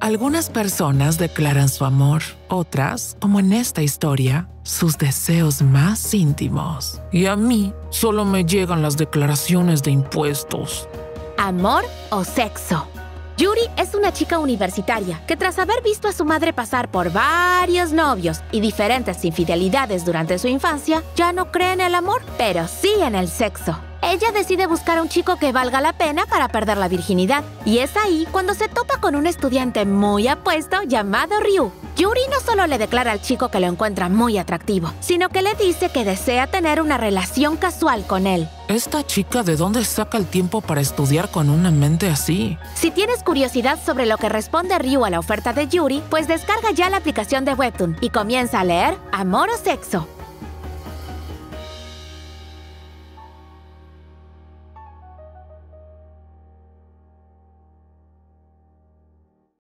Algunas personas declaran su amor, otras, como en esta historia, sus deseos más íntimos. Y a mí solo me llegan las declaraciones de impuestos. ¿Amor o sexo? Yuri es una chica universitaria que tras haber visto a su madre pasar por varios novios y diferentes infidelidades durante su infancia, ya no cree en el amor, pero sí en el sexo. Ella decide buscar a un chico que valga la pena para perder la virginidad, y es ahí cuando se topa con un estudiante muy apuesto llamado Ryu. Yuri no solo le declara al chico que lo encuentra muy atractivo, sino que le dice que desea tener una relación casual con él. ¿Esta chica de dónde saca el tiempo para estudiar con una mente así? Si tienes curiosidad sobre lo que responde Ryu a la oferta de Yuri, pues descarga ya la aplicación de Webtoon y comienza a leer Amor o Sexo.